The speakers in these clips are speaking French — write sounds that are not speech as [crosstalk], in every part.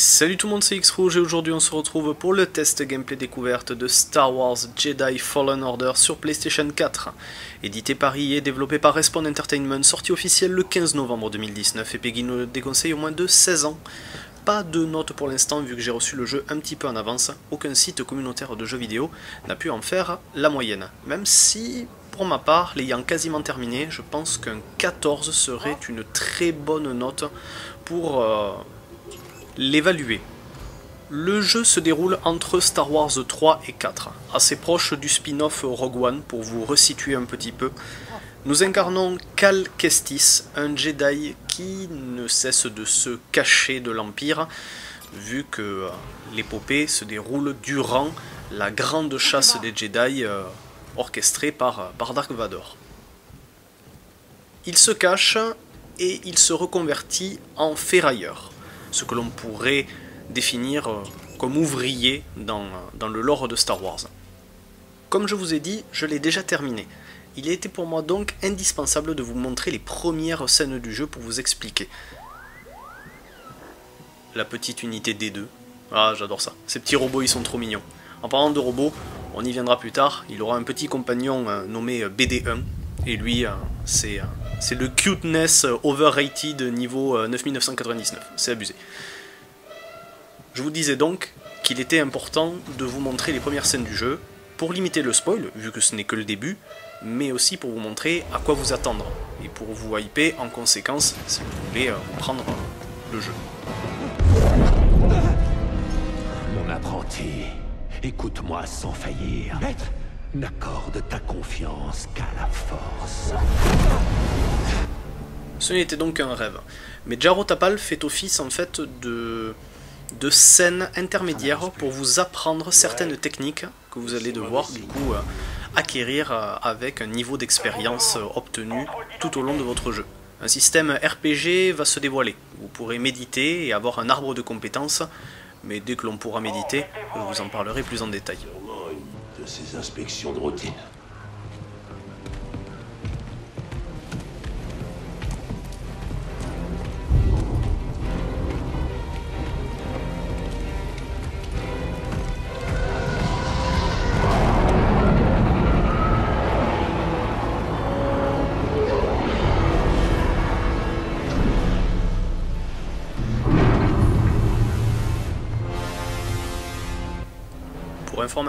salut tout le monde, c'est X-Rouge et aujourd'hui on se retrouve pour le test gameplay découverte de Star Wars Jedi Fallen Order sur PlayStation 4. Édité par EA et développé par Respawn Entertainment, sorti officiel le 15 novembre 2019 et Peggy nous le déconseille au moins de 16 ans. Pas de notes pour l'instant vu que j'ai reçu le jeu un petit peu en avance, aucun site communautaire de jeux vidéo n'a pu en faire la moyenne. Même si, pour ma part, l'ayant quasiment terminé, je pense qu'un 14 serait une très bonne note pour... euh, L'évaluer. Le jeu se déroule entre Star Wars 3 et 4, assez proche du spin-off Rogue One pour vous resituer un petit peu. Nous incarnons Cal Kestis, un Jedi qui ne cesse de se cacher de l'Empire, vu que euh, l'épopée se déroule durant la grande chasse des Jedi euh, orchestrée par, par Dark Vador. Il se cache et il se reconvertit en ferrailleur, ce que l'on pourrait définir euh, comme ouvrier dans, dans le lore de Star Wars. Comme je vous ai dit, je l'ai déjà terminé. Il a été pour moi donc indispensable de vous montrer les premières scènes du jeu pour vous expliquer. La petite unité D2. Ah, j'adore ça. Ces petits robots, ils sont trop mignons. En parlant de robots, on y viendra plus tard. Il aura un petit compagnon euh, nommé euh, BD1. Et lui, euh, c'est euh, c'est le cuteness euh, overrated niveau euh, 9999. C'est abusé. Je vous disais donc qu'il était important de vous montrer les premières scènes du jeu pour limiter le spoil, vu que ce n'est que le début, mais aussi pour vous montrer à quoi vous attendre et pour vous hyper en conséquence si vous voulez euh, prendre euh, le jeu. Mon apprenti, écoute-moi sans faillir. Maître N'accorde ta confiance qu'à la force. Ce n'était donc qu'un rêve. Mais Jaro Tapal fait office en fait de, de scène intermédiaire pour vous apprendre certaines techniques que vous allez devoir du coup euh, acquérir euh, avec un niveau d'expérience euh, obtenu tout au long de votre jeu. Un système RPG va se dévoiler. Vous pourrez méditer et avoir un arbre de compétences, mais dès que l'on pourra méditer, je vous en parlerai plus en détail. De ces inspections de routine.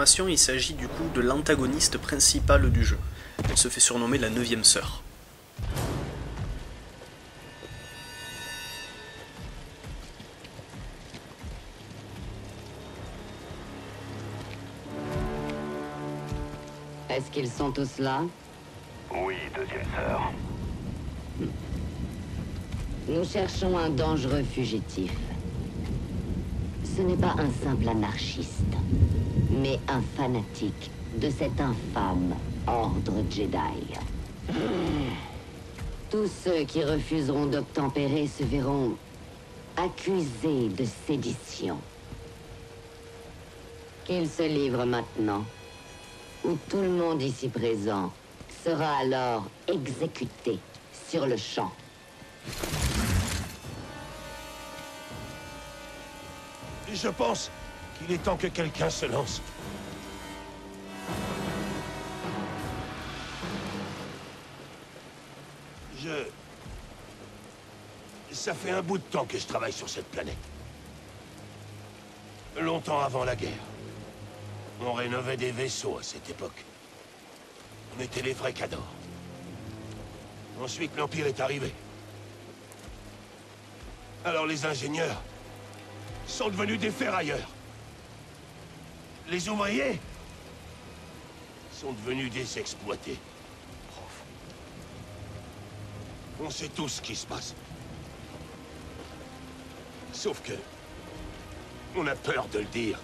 Information, il s'agit du coup de l'antagoniste principal du jeu. Elle se fait surnommer la neuvième sœur. Est-ce qu'ils sont tous là? Oui, deuxième sœur. Nous cherchons un dangereux fugitif. Ce n'est pas un simple anarchiste, mais un fanatique de cet infâme ordre Jedi. Tous ceux qui refuseront d'obtempérer se verront accusés de sédition. Qu'ils se livrent maintenant, ou tout le monde ici présent sera alors exécuté sur le champ. Je pense qu'il est temps que quelqu'un se lance. Je... Ça fait un bout de temps que je travaille sur cette planète. Longtemps avant la guerre. On rénovait des vaisseaux à cette époque. On était les vrais cadors. Ensuite, l'Empire est arrivé. Alors les ingénieurs sont devenus des ferrailleurs. Les ouvriers sont devenus des exploités. Prof. On sait tous ce qui se passe. Sauf que... On a peur de le dire.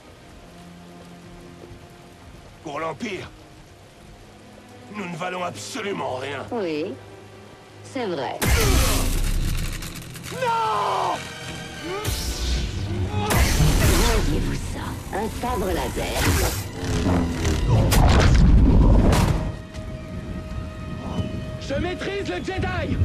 Pour l'Empire, nous ne valons absolument rien. Oui, c'est vrai. Voyez-vous ça? Un sabre laser. Je maîtrise le Jedi!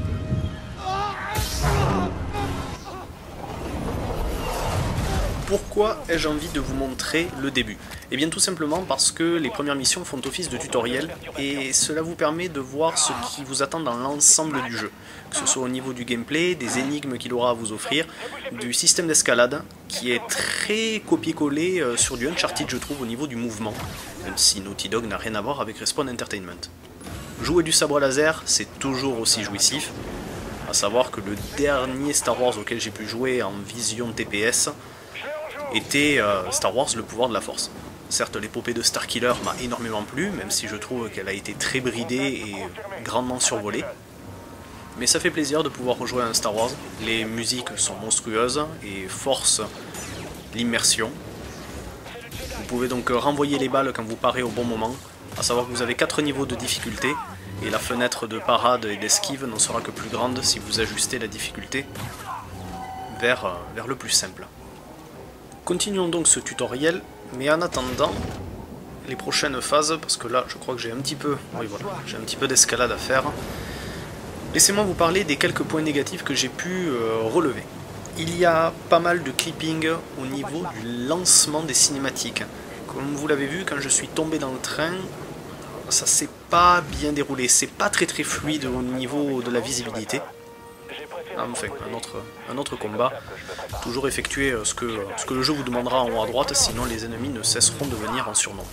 Pourquoi ai-je envie de vous montrer le début? Eh bien tout simplement parce que les premières missions font office de tutoriel et cela vous permet de voir ce qui vous attend dans l'ensemble du jeu, que ce soit au niveau du gameplay, des énigmes qu'il aura à vous offrir, du système d'escalade qui est très copié-collé euh, sur du Uncharted je trouve au niveau du mouvement, même si Naughty Dog n'a rien à voir avec Respawn Entertainment. Jouer du sabre laser, c'est toujours aussi jouissif, à savoir que le dernier Star Wars auquel j'ai pu jouer en vision TPS était euh, Star Wars le pouvoir de la force. Certes, l'épopée de Starkiller m'a énormément plu, même si je trouve qu'elle a été très bridée et grandement survolée. Mais ça fait plaisir de pouvoir rejouer à un Star Wars. Les musiques sont monstrueuses et forcent l'immersion. Vous pouvez donc renvoyer les balles quand vous parez au bon moment, à savoir que vous avez 4 niveaux de difficulté, et la fenêtre de parade et d'esquive n'en sera que plus grande si vous ajustez la difficulté vers, euh, vers le plus simple. Continuons donc ce tutoriel, mais en attendant les prochaines phases, parce que là je crois que j'ai un petit peu, oui voilà, j'ai un petit peu d'escalade à faire. Laissez-moi vous parler des quelques points négatifs que j'ai pu euh, relever. Il y a pas mal de clipping au niveau du lancement des cinématiques. Comme vous l'avez vu, quand je suis tombé dans le train, ça s'est pas bien déroulé. C'est pas très très fluide au niveau de la visibilité. Ah, enfin, un autre, combat. Toujours effectuer euh, ce que, ce que le jeu vous demandera en haut à droite, sinon les ennemis ne cesseront de venir en surnom.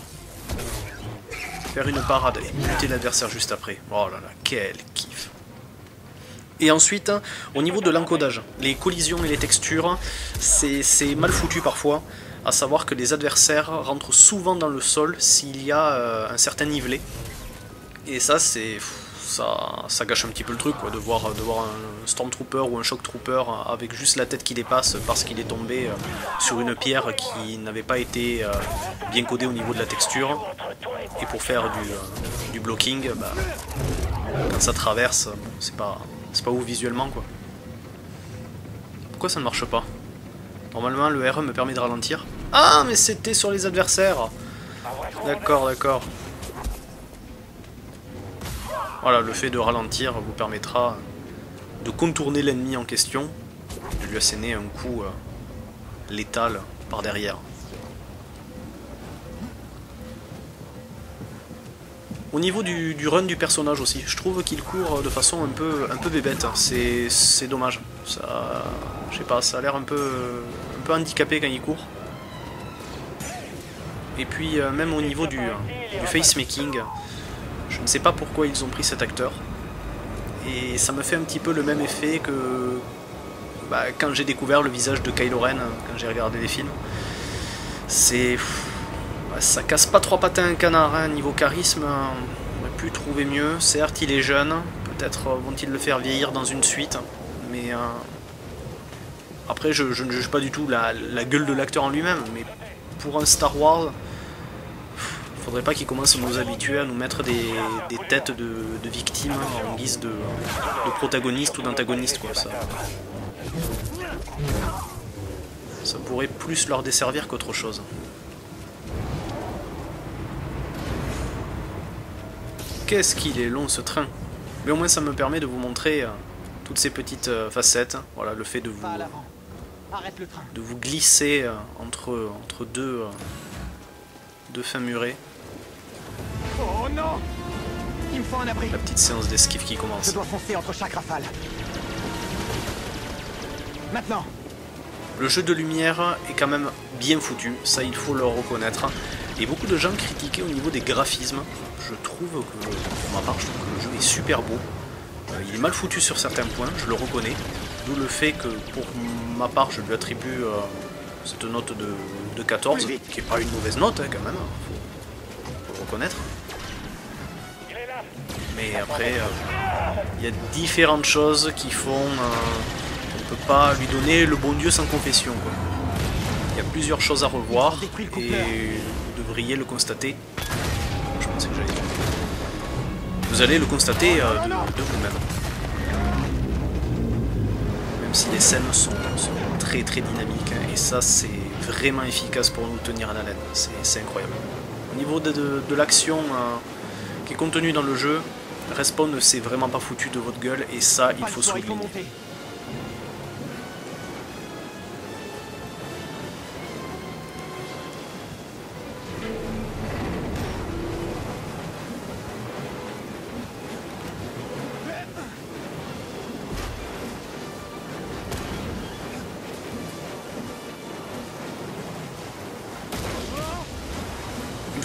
Faire une parade et buter l'adversaire juste après. Oh là là, quel kiff. Et ensuite, au niveau de l'encodage, les collisions et les textures, c'est mal foutu parfois, à savoir que les adversaires rentrent souvent dans le sol s'il y a euh, un certain nivelet. Et ça, c'est ça, gâche un petit peu le truc, de, voir, un Stormtrooper ou un Shock Trooper avec juste la tête qui dépasse parce qu'il est tombé euh, sur une pierre qui n'avait pas été euh, bien codée au niveau de la texture. Et pour faire du, euh, blocking, bah, quand ça traverse, c'est pas, pas ouf visuellement, quoi. Pourquoi ça ne marche pas? Normalement, le RE me permet de ralentir. Ah, mais c'était sur les adversaires D'accord, d'accord. Voilà, le fait de ralentir vous permettra de contourner l'ennemi en question, de lui asséner un coup euh, létal par derrière. Au niveau du, run du personnage aussi, je trouve qu'il court de façon un peu, un bébête. C'est dommage. Ça, je sais pas, ça a l'air un peu, un peu handicapé quand il court. Et puis euh, même au niveau du, du face making, je ne sais pas pourquoi ils ont pris cet acteur. Et ça me fait un petit peu le même effet que bah, quand j'ai découvert le visage de Kylo Ren, quand j'ai regardé les films. C'est... Bah, ça casse pas trois patins un canard, hein. niveau charisme, on aurait pu trouver mieux. Certes, il est jeune, peut-être vont-ils le faire vieillir dans une suite, mais... Euh, après, je, ne juge pas du tout la gueule de l'acteur en lui-même, mais pour un Star Wars, faudrait pas qu'ils commencent à nous habituer à nous mettre des, têtes de, victimes en guise de, de protagonistes ou d'antagonistes. Quoi. Ça, ça pourrait plus leur desservir qu'autre chose. Qu'est-ce qu'il est long ce train? Mais au moins ça me permet de vous montrer euh, toutes ces petites euh, facettes. Voilà, le fait de vous, de vous glisser euh, entre, entre deux, deux fins murées. Oh non Il me faut un abri. La petite séance d'esquive qui commence. Je dois foncer entre chaque rafale. Maintenant Le jeu de lumière est quand même bien foutu, ça il faut le reconnaître. Et beaucoup de gens critiquaient au niveau des graphismes. Je trouve que, pour ma part, je trouve que le jeu est super beau. Euh, il est mal foutu sur certains points, je le reconnais. D'où le fait que, pour ma part, je lui attribue euh, cette note de, de 14, qui est pas une mauvaise note hein, quand même, faut, faut le reconnaître. Mais après, euh, il y a différentes choses qui font... euh, on peut pas lui donner le bon Dieu sans confession. Il y a plusieurs choses à revoir et vous devriez le constater. Je pensais que j'allais dire. Vous allez le constater euh, de, de vous-même. Même si les scènes sont, sont très très dynamiques hein, et ça c'est vraiment efficace pour nous tenir en haleine. C'est c'est incroyable. Au niveau de, de- de l'action euh, qui est contenue dans le jeu, Respawn ne s'est vraiment pas foutu de votre gueule et ça il faut souligner.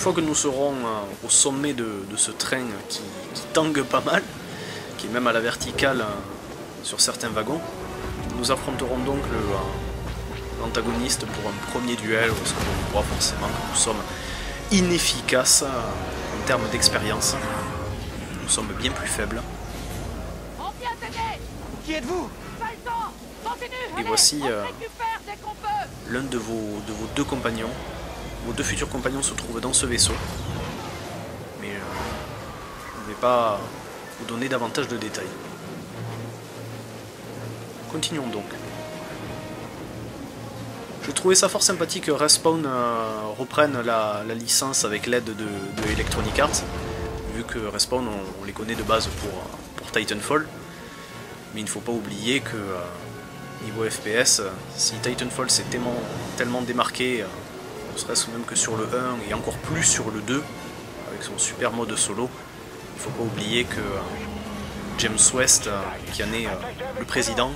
Fois que nous serons euh, au sommet de, de ce train qui, qui tangue pas mal, qui est même à la verticale euh, sur certains wagons, nous affronterons donc euh, l'antagoniste pour un premier duel, parce qu'on voit forcément que nous sommes inefficaces euh, en termes d'expérience. Nous sommes bien plus faibles. Qui êtes-vous? Et voici, euh, L'un de vos, de vos deux compagnons, vos deux futurs compagnons se trouvent dans ce vaisseau. Mais euh, je ne vais pas vous donner davantage de détails. Continuons donc. Je trouvais ça fort sympathique que Respawn euh, reprenne la, licence avec l'aide de, Electronic Arts, vu que Respawn on, les connaît de base pour, pour Titanfall. Mais il ne faut pas oublier que euh, niveau FPS, si Titanfall s'est tellement, tellement démarqué, ne serait-ce même que sur le 1 et encore plus sur le 2, avec son super mode solo, il ne faut pas oublier que euh, James West, euh, qui en est euh, le président,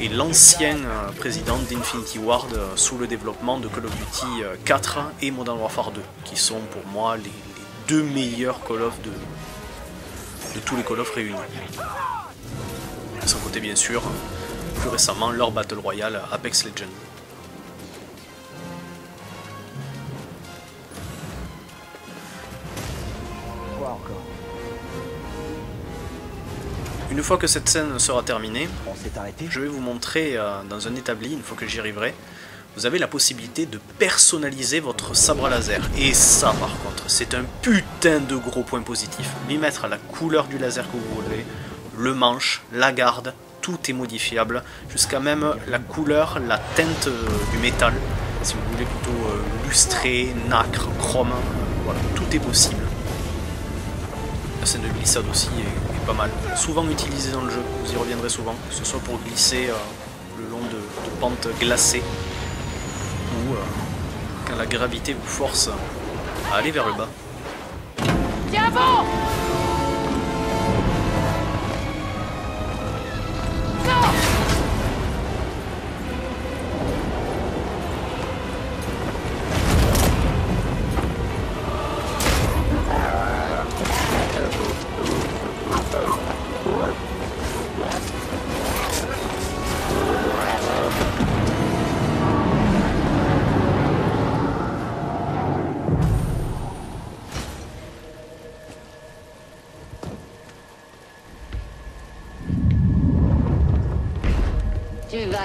est l'ancien président d'Infinity Ward sous le développement de Call of Duty euh, 4 et Modern Warfare 2, qui sont pour moi les, les deux meilleurs Call of de, de tous les Call of réunis. Sans côté bien sûr, plus récemment leur Battle Royale Apex Legends. Une fois que cette scène sera terminée, On s'est arrêté je vais vous montrer euh, dans un établi, une fois que j'y arriverai, vous avez la possibilité de personnaliser votre sabre à laser. Et ça par contre, c'est un putain de gros point positif. Lui mettre la couleur du laser que vous voulez, le manche, la garde, tout est modifiable, jusqu'à même la couleur, la teinte euh, du métal, si vous voulez plutôt euh, lustré, nacre, chrome, voilà, tout est possible. La scène de glissade aussi est mal. Souvent utilisée dans le jeu, vous y reviendrez souvent, que ce soit pour glisser euh, le long de, pentes glacées ou euh, quand la gravité vous force à aller vers le bas.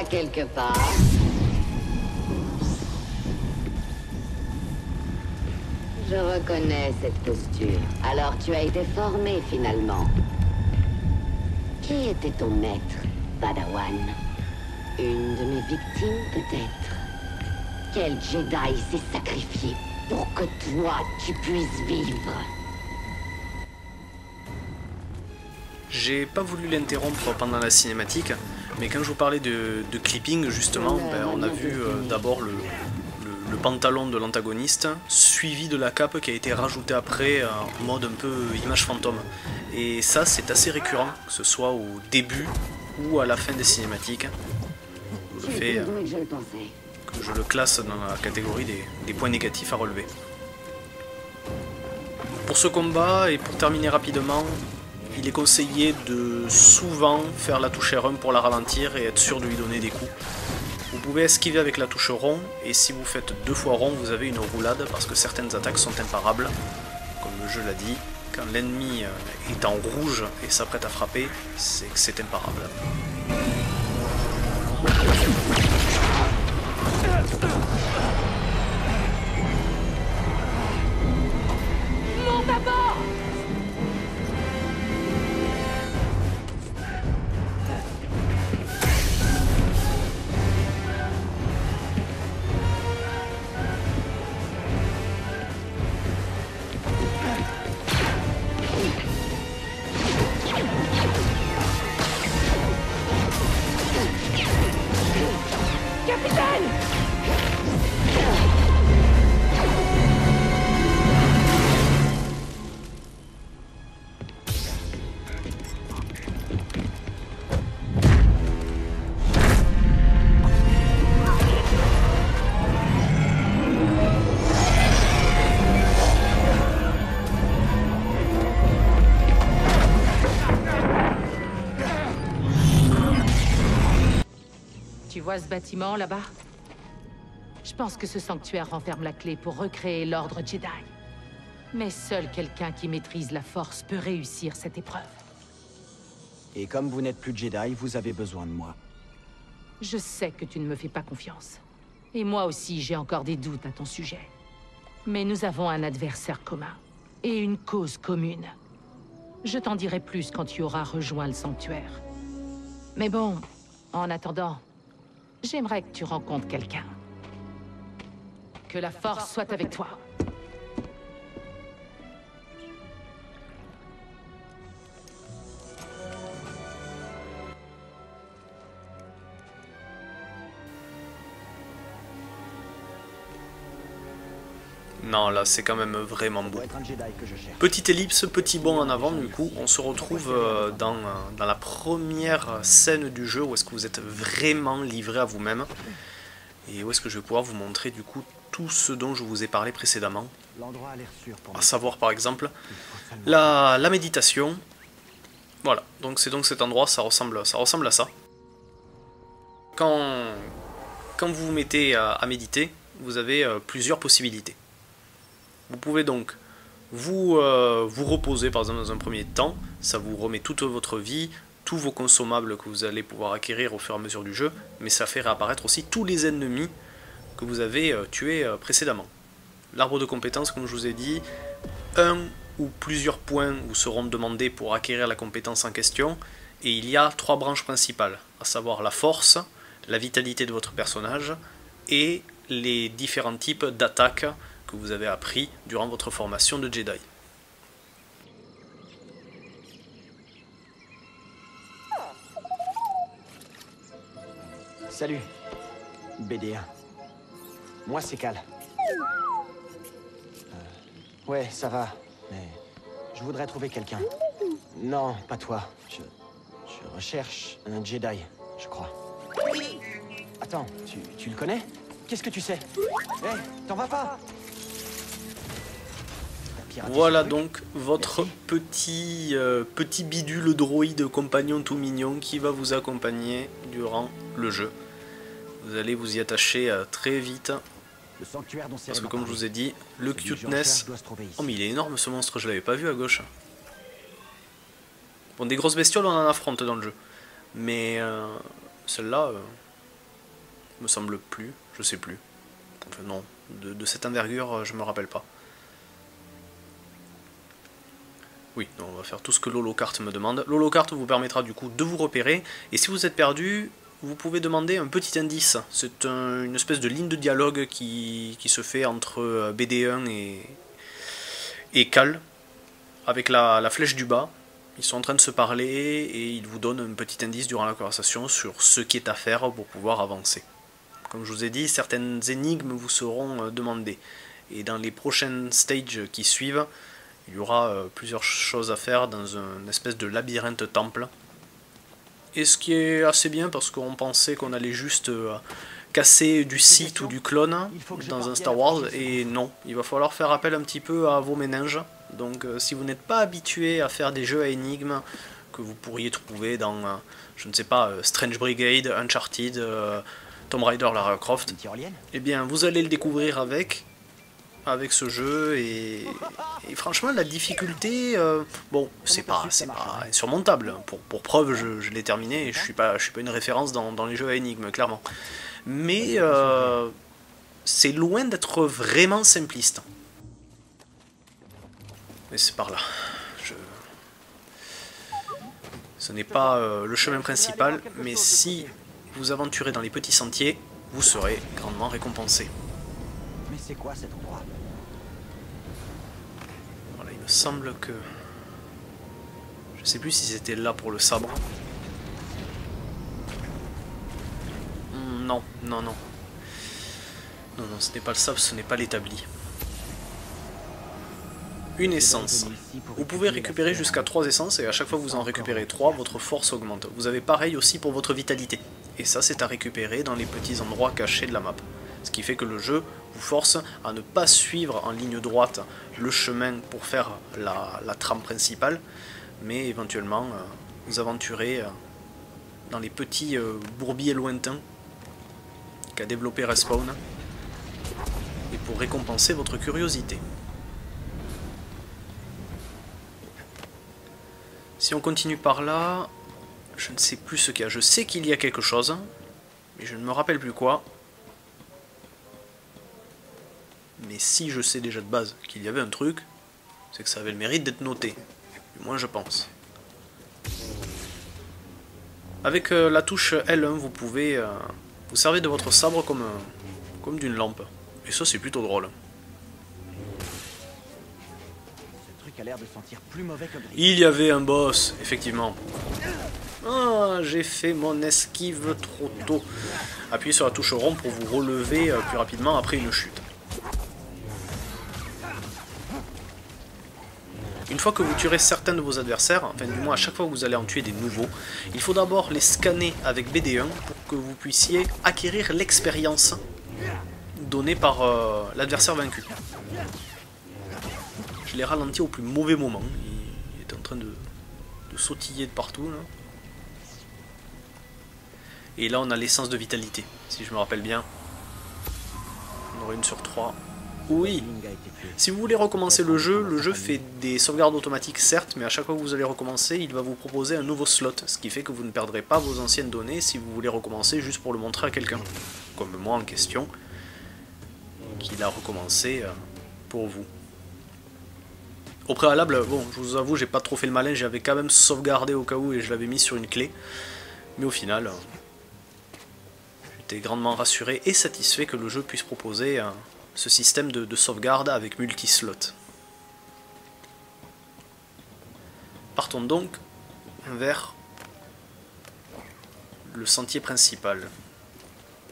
Quelque part. Je reconnais cette posture. Alors tu as été formé finalement. Qui était ton maître, Padawan? Une de mes victimes peut-être. Quel Jedi s'est sacrifié pour que toi tu puisses vivre? J'ai pas voulu l'interrompre pendant la cinématique, mais quand je vous parlais de, de clipping, justement, ben, on a vu euh, d'abord le, le- le pantalon de l'antagoniste, suivi de la cape qui a été rajoutée après euh, en mode un peu image fantôme. Et ça, c'est assez récurrent, que ce soit au début ou à la fin des cinématiques. Je le fais euh, le que je le classe dans la catégorie des, des points négatifs à relever. Pour ce combat, et pour terminer rapidement, il est conseillé de souvent faire la touche R1 pour la ralentir et être sûr de lui donner des coups. Ou pouvez esquiver avec la touche rond, et si vous faites deux fois rond, vous avez une roulade, parce que certaines attaques sont imparables. Comme le jeu l'a dit, quand l'ennemi euh, est en rouge et s'apprête à frapper, c'est que c'est imparable. Vois ce bâtiment là-bas? Je pense que ce sanctuaire renferme la clé pour recréer l'ordre Jedi. Mais seul quelqu'un qui maîtrise la force peut réussir cette épreuve. Et comme vous n'êtes plus Jedi, vous avez besoin de moi. Je sais que tu ne me fais pas confiance. Et moi aussi, j'ai encore des doutes à ton sujet. Mais nous avons un adversaire commun. Et une cause commune. Je t'en dirai plus quand tu auras rejoint le sanctuaire. Mais bon, en attendant, j'aimerais que tu rencontres quelqu'un. Que la force soit avec toi. Non, là c'est quand même vraiment beau. Petite ellipse, petit bond en avant, du coup, on se retrouve euh, dans, euh, dans la première scène du jeu où est-ce que vous êtes vraiment livré à vous-même. Et où est-ce que je vais pouvoir vous montrer du coup tout ce dont je vous ai parlé précédemment. À savoir par exemple la, la méditation. Voilà, donc c'est donc cet endroit, ça ressemble, ça ressemble à ça. Quand, quand vous vous mettez à, à méditer, vous avez euh, plusieurs possibilités. Vous pouvez donc vous, euh, vous reposer par exemple dans un premier temps, ça vous remet toute votre vie, tous vos consommables que vous allez pouvoir acquérir au fur et à mesure du jeu, mais ça fait réapparaître aussi tous les ennemis que vous avez euh, tués euh, précédemment. L'arbre de compétences, comme je vous ai dit, un ou plusieurs points vous seront demandés pour acquérir la compétence en question, et il y a trois branches principales, à savoir la force, la vitalité de votre personnage, et les différents types d'attaques que vous avez appris durant votre formation de Jedi. Salut. BD1. Moi, c'est Cal. Euh, ouais, ça va, mais je voudrais trouver quelqu'un. Non, pas toi. Je, recherche un Jedi, je crois. Attends, tu, le connais? Qu'est-ce que tu sais? Hé, t'en vas pas Voilà donc votre petit, euh, petit bidule droïde compagnon tout mignon qui va vous accompagner durant le jeu. Vous allez vous y attacher euh, très vite parce que comme je vous ai dit, le cuteness... Oh mais il est énorme ce monstre, je l'avais pas vu à gauche. Bon des grosses bestioles on en affronte dans le jeu. Mais euh, celle-là me semble plus, je sais plus. Enfin non, de, de cette envergure je me rappelle pas. Oui, on va faire tout ce que l'holocarte me demande. L'holocarte vous permettra du coup de vous repérer. Et si vous êtes perdu, vous pouvez demander un petit indice. C'est un- une espèce de ligne de dialogue qui, se fait entre euh, BD1 et, et Cal, avec la, la flèche du bas. Ils sont en train de se parler et ils vous donnent un petit indice durant la conversation sur ce qui est à faire pour pouvoir avancer. Comme je vous ai dit, certaines énigmes vous seront euh, demandées. Et dans les prochaines stages qui suivent, il y aura euh, plusieurs choses à faire dans un espèce de labyrinthe temple. Et ce qui est assez bien parce qu'on pensait qu'on allait juste euh, casser du site ou du clone dans un Star Wars et non, il va falloir faire appel un petit peu à vos méninges. Donc euh, si vous n'êtes pas habitué à faire des jeux à énigmes que vous pourriez trouver dans, je ne sais pas, Strange Brigade, Uncharted, Tomb Raider Lara Croft, Une eh bien vous allez le découvrir avec avec ce jeu et, et franchement la difficulté euh, bon c'est pas c'est pas insurmontable. Pour, pour preuve je, je l'ai terminé et je suis pas je suis pas une référence dans, dans les jeux à énigmes clairement. Mais euh, c'est loin d'être vraiment simpliste. Mais c'est par là. Je... ce n'est pas euh, le chemin principal mais si vous aventurez dans les petits sentiers vous serez grandement récompensé Mais c'est quoi cet endroit Voilà, il me semble que... Je sais plus si c'était là pour le sabre. Hmm, Non, non, non. Non, non, ce n'est pas le sabre, ce n'est pas l'établi. Une essence. Vous pouvez récupérer jusqu'à 3 essences et à chaque fois que vous en récupérez 3, votre force augmente. Vous avez pareil aussi pour votre vitalité. Et ça, c'est à récupérer dans les petits endroits cachés de la map. Ce qui fait que le jeu vous force à ne pas suivre en ligne droite le chemin pour faire la, trame principale, mais éventuellement euh, vous aventurer euh, dans les petits euh, bourbiers lointains qu'a développé Respawn, et pour récompenser votre curiosité. Si on continue par là, je ne sais plus ce qu'il y a. Je sais qu'il y a quelque chose, mais je ne me rappelle plus quoi. Mais si je sais déjà de base qu'il y avait un truc, c'est que ça avait le mérite d'être noté. Du moins je pense. Avec euh, la touche L1, vous pouvez euh, vous servir de votre sabre comme, euh, comme d'une lampe. Et ça c'est plutôt drôle. Ce truc a l'air de sentir plus mauvais que gris. Il y avait un boss, effectivement. Ah, j'ai fait mon esquive trop tôt. Appuyez sur la touche rond pour vous relever plus rapidement après une chute. Fois que vous tuerez certains de vos adversaires, enfin du moins à chaque fois que vous allez en tuer des nouveaux, il faut d'abord les scanner avec BD1 pour que vous puissiez acquérir l'expérience donnée par euh, l'adversaire vaincu. Je l'ai ralenti au plus mauvais moment, il était en train de, de sautiller de partout. Et là on a l'essence de vitalité, si je me rappelle bien. On aurait une sur trois. Oui, si vous voulez recommencer le jeu, le jeu fait des sauvegardes automatiques certes, mais à chaque fois que vous allez recommencer, il va vous proposer un nouveau slot, ce qui fait que vous ne perdrez pas vos anciennes données si vous voulez recommencer juste pour le montrer à quelqu'un, comme moi en question, qu'il a recommencé euh, pour vous. Au préalable, bon, je vous avoue, j'ai pas trop fait le malin, j'avais quand même sauvegardé au cas où et je l'avais mis sur une clé, mais au final, euh, j'étais grandement rassuré et satisfait que le jeu puisse proposer euh, ce système de, de sauvegarde avec multi-slot. Partons donc vers le sentier principal.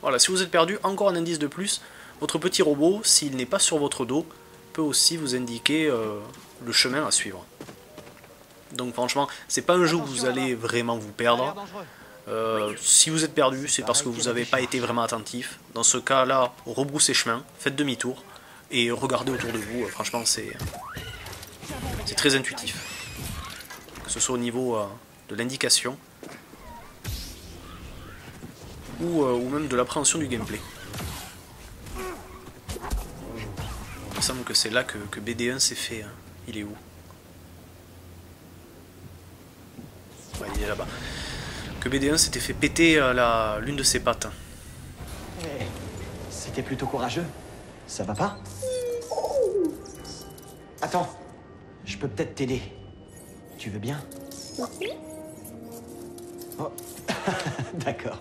Voilà, si vous êtes perdu, encore un indice de plus. Votre petit robot, s'il n'est pas sur votre dos, peut aussi vous indiquer euh, le chemin à suivre. Donc franchement, c'est pas un jeu où vous allez vraiment vous perdre. Euh, si vous êtes perdu, c'est parce que vous n'avez pas été vraiment attentif. Dans ce cas-là, rebroussez chemin, faites demi-tour et regardez autour de vous. Euh, Franchement, c'est c'est très intuitif. Que ce soit au niveau euh, de l'indication ou, ou même de l'appréhension du gameplay. Il me semble que c'est là que, que BD1 s'est fait. hein. Il est où? Ouais, Il est là-bas que BD1 s'était fait péter la- l'une de ses pattes. Eh, C'était plutôt courageux. Ça va pas Attends, je peux peut-être t'aider. Tu veux bien Oh, [laughs] d'accord.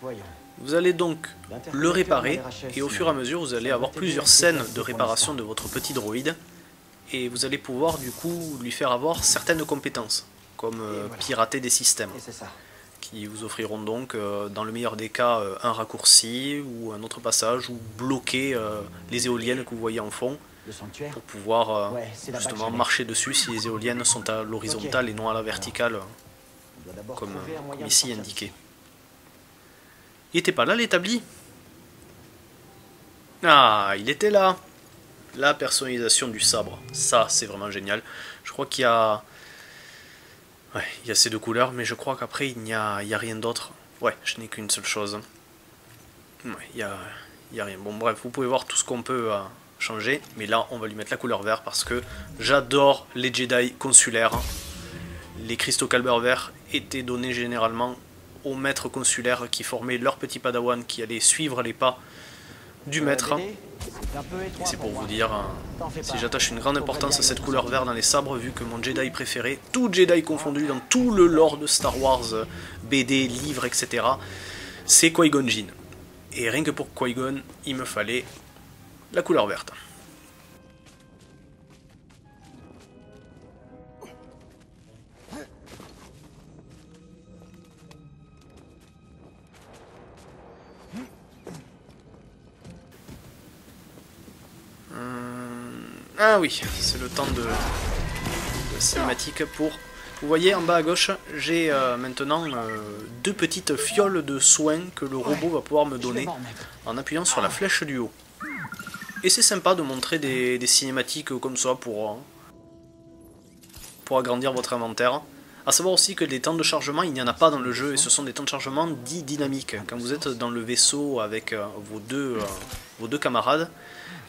Voyons. Vous allez donc le réparer et au fur et à mesure vous allez avoir plusieurs scènes de réparation de votre petit droïde et vous allez pouvoir du coup lui faire avoir certaines compétences comme euh, pirater des systèmes qui vous offriront donc euh, dans le meilleur des cas euh, un raccourci ou un autre passage ou bloquer euh, les éoliennes que vous voyez en fond pour pouvoir justement marcher dessus si les éoliennes sont à l'horizontale et non à la verticale comme, comme ici indiqué. Il était pas là l'établi? Ah, il était là La personnalisation du sabre, ça c'est vraiment génial. Je crois qu'il y a Ouais, il y a ces deux couleurs, mais je crois qu'après, il n'y a, rien d'autre. Ouais, je n'ai qu'une seule chose. Ouais, il y a, rien. Bon, bref, vous pouvez voir tout ce qu'on peut euh, changer, mais là, on va lui mettre la couleur vert parce que j'adore les Jedi consulaires. Les cristaux calbeur verts étaient donnés généralement aux maîtres consulaires qui formaient leurs petits padawan qui allaient suivre les pas du maître. BD, c'est pour vous dire, hein, si j'attache une grande importance à cette couleur est vert dans les sabres, vu que mon Jedi préféré, tout Jedi confondu dans tout le lore de Star Wars, BD, livres, etc., c'est Qui-Gon Jinn. Et rien que pour Qui-Gon, il me fallait la couleur verte. Ah oui, c'est le temps de, de cinématique pour... Vous voyez en bas à gauche, j'ai euh, maintenant euh, deux petites fioles de soins que le robot va pouvoir me donner en appuyant sur la flèche du haut. Et c'est sympa de montrer des, des cinématiques comme ça pour, euh, pour agrandir votre inventaire. A savoir aussi que les temps de chargement, il n'y en a pas dans le jeu, et ce sont des temps de chargement dits dynamiques. Quand vous êtes dans le vaisseau avec vos, deux, vos deux camarades,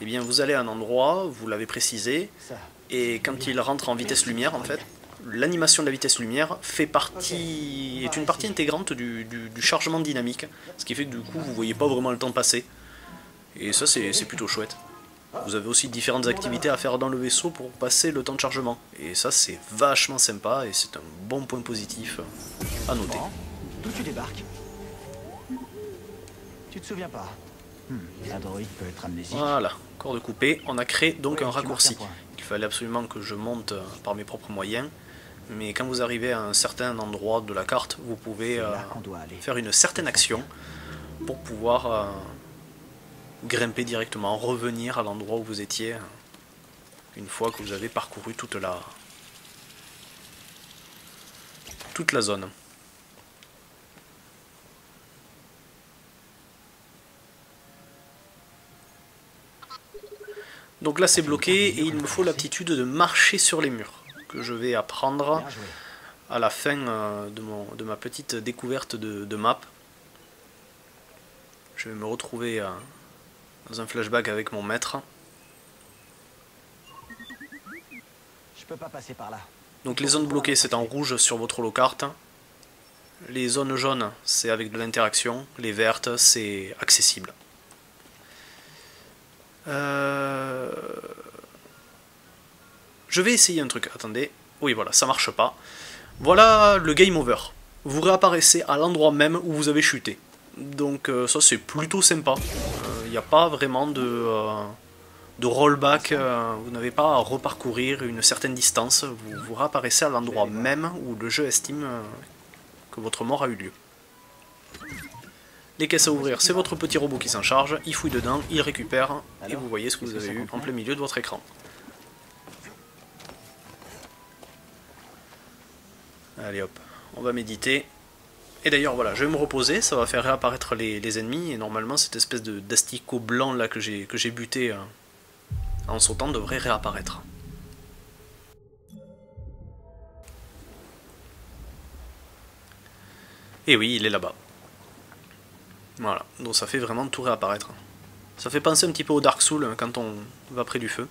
eh bien vous allez à un endroit, vous l'avez précisé, et quand il rentre en vitesse lumière, en fait, l'animation de la vitesse lumière fait partie, est une partie intégrante du, du- du chargement dynamique, ce qui fait que du coup vous voyez pas vraiment le temps passer. Et ça c'est c'est plutôt chouette. Vous avez aussi différentes activités à faire dans le vaisseau pour passer le temps de chargement. Et ça c'est vachement sympa et c'est un bon point positif à noter. D'où tu débarques? Tu te souviens pas? Hmm, Un droïde peut être amnésique. Voilà, corde coupée. On a créé donc un raccourci. un. Il fallait absolument que je monte euh, par mes propres moyens. Mais quand vous arrivez à un certain endroit de la carte, vous pouvez euh, faire une certaine action pour pouvoir euh, grimper directement, revenir à l'endroit où vous étiez une fois que vous avez parcouru toute la toute la zone. Donc là c'est bloqué et il me faut l'aptitude de marcher sur les murs que je vais apprendre à la fin euh, de, mon, de ma petite découverte de, de map. Je vais me retrouver euh, dans un flashback avec mon maître. Je peux pas passer par là. Donc les zones bloquées c'est en rouge sur votre holocarte. Les zones jaunes c'est avec de l'interaction. Les vertes c'est accessible. Euh, Je vais essayer un truc. Attendez. Oui voilà, ça marche pas. Voilà le game over. Vous réapparaissez à l'endroit même où vous avez chuté. Donc euh, ça c'est plutôt sympa. Il n'y a pas vraiment de, euh, rollback. euh, vous n'avez pas à reparcourir une certaine distance. Vous, vous réapparaissez à l'endroit même où le jeu estime euh, que votre mort a eu lieu. Les caisses à ouvrir, c'est votre petit robot qui s'en charge. Il fouille dedans, il récupère, et vous voyez ce que vous avez eu en plein milieu de votre écran. Allez hop, on va méditer. Et d'ailleurs voilà, je vais me reposer, ça va faire réapparaître les, ennemis, et normalement cette espèce d'asticot blanc là que j'ai que j'ai buté euh, en sautant devrait réapparaître. Et oui, il est là-bas. Voilà, donc ça fait vraiment tout réapparaître. Ça fait penser un petit peu au Dark Souls hein, quand on va près du feu.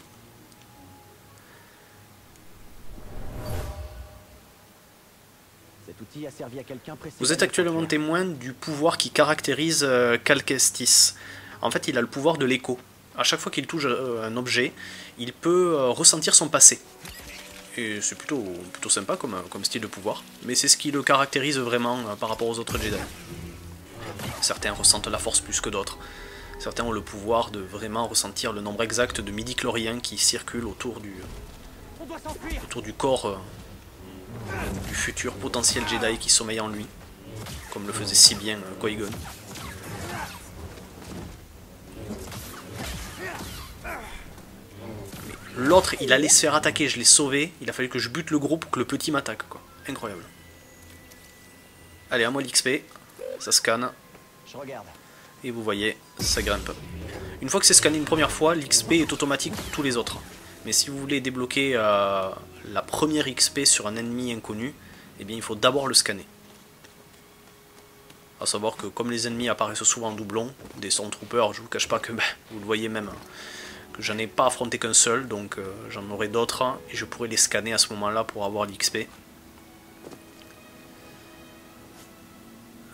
Vous êtes actuellement témoin du pouvoir qui caractérise euh, Cal Kestis. En fait, il a le pouvoir de l'écho. À chaque fois qu'il touche euh, un objet, il peut euh, ressentir son passé. Et c'est plutôt, plutôt sympa comme, comme style de pouvoir. Mais c'est ce qui le caractérise vraiment par rapport aux autres Jedi. Certains ressentent la force plus que d'autres. Certains ont le pouvoir de vraiment ressentir le nombre exact de midi-chloriens qui circulent autour du, autour du corps euh, du futur potentiel Jedi qui sommeille en lui, comme le faisait si bien euh, Qui-Gon. Mais L'autre, il allait se faire attaquer, je l'ai sauvé, il a fallu que je bute le gros pour que le petit m'attaque, quoi. Incroyable. Allez, à moi l'XP, ça scanne, Je regarde. et vous voyez, ça grimpe. Une fois que c'est scanné une première fois, l'XP est automatique pour tous les autres. Mais si vous voulez débloquer euh, la première XP sur un ennemi inconnu, eh bien il faut d'abord le scanner. A savoir que comme les ennemis apparaissent souvent en doublon, des Stormtroopers, je vous cache pas que [laughs] ben, vous le voyez même, hein, que j'en ai pas affronté qu'un seul, donc euh, j'en aurai d'autres, et je pourrai les scanner à ce moment-là pour avoir l'XP.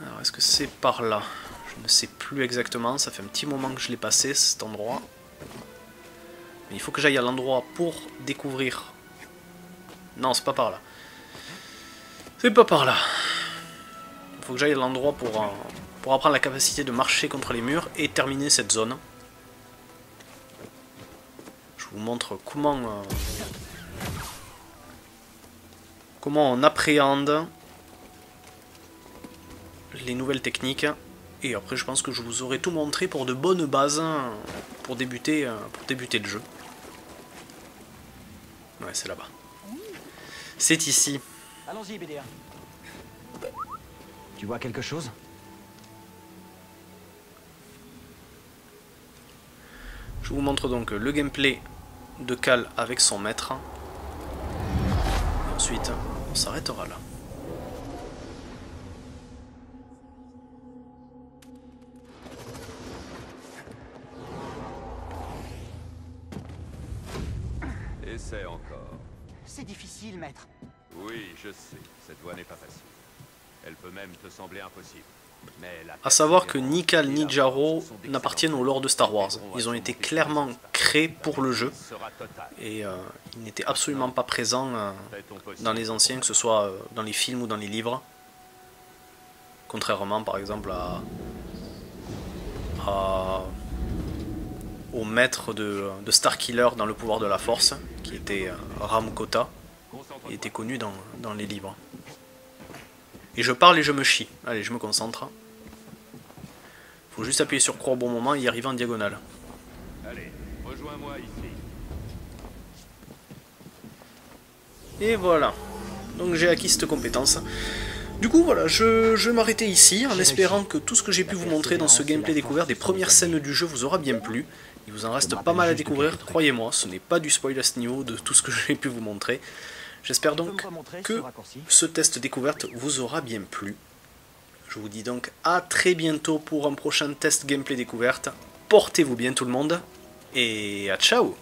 Alors est-ce que c'est par là? Je ne sais plus exactement, ça fait un petit moment que je l'ai passé cet endroit. Mais il faut que j'aille à l'endroit pour découvrir... Non, c'est pas par là. C'est pas par là. Il faut que j'aille à l'endroit pour, euh, pour apprendre la capacité de marcher contre les murs et terminer cette zone. Je vous montre comment... euh, comment on appréhende les nouvelles techniques. Et après, je pense que je vous aurai tout montré pour de bonnes bases hein, pour débuter, euh, pour débuter le jeu. Ouais, c'est là-bas. C'est ici. Allons-y, BDA. Tu vois quelque chose? Je vous montre donc le gameplay de Cal avec son maître. Et ensuite, on s'arrêtera là. Difficile, maître. Oui, je sais, cette voie n'est pas facile. Elle peut même te sembler impossible. Mais la A savoir que ni Cal et ni Jaro n'appartiennent au lore de Star Wars. à Ils ont été clairement créés pour le jeu et euh, ils n'étaient absolument pas présents euh, dans les anciens, que ce soit euh, dans les films ou dans les livres. Contrairement par exemple à, à- au maître de, de Starkiller dans le pouvoir de la force, qui était euh, Ram Kota. Était connu dans, dans les livres. Et je parle et je me chie. Allez, je me concentre. Faut juste appuyer sur croix au bon moment et y arriver en diagonale. Allez, rejoins-moi ici. Et voilà. Donc j'ai acquis cette compétence. Du coup, voilà, je, je vais m'arrêter ici en espérant que tout ce que j'ai pu vous montrer dans ce gameplay découvert des premières scènes du jeu vous aura bien plu. Il vous en reste pas mal à découvrir, croyez-moi, ce n'est pas du spoil à ce niveau de tout ce que [laughs] j'ai pu vous montrer. J'espère donc que ce test découverte vous aura bien plu. Je vous dis donc à très bientôt pour un prochain test gameplay découverte. Portez-vous bien tout le monde et à ciao